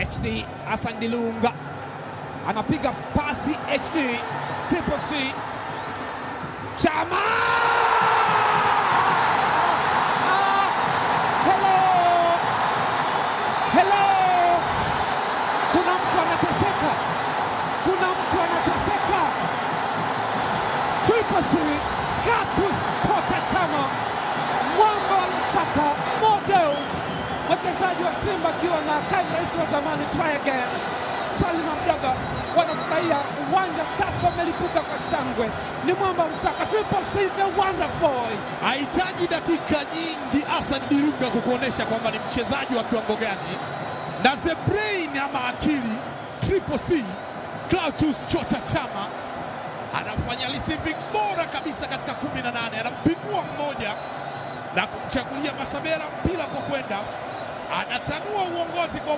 HD Hassan Dilunga. Anapiga pasi HD Triple C. Chama! Clatous Chota Chama mwamba wa Lusaka models mwekezaji wa Simba akiwa na kaimu rais wa zamani again Salim Abdalla wanafurahia uwanja sasa umelipuka kwa shangwe. Ni mwamba Msaka, people C the wonderful hahitaji dakika nyingi Hassan Dirunga kukuonesha kwamba ni mchezaji wa kiwango gani, na the brain ama akili Triple C Clatous Chota Chama anafanya receiving bora kabisa katika 18 anampigua mmoja na kumchagulia Masabera mpira kwa kwenda, anatanua uongozi kwa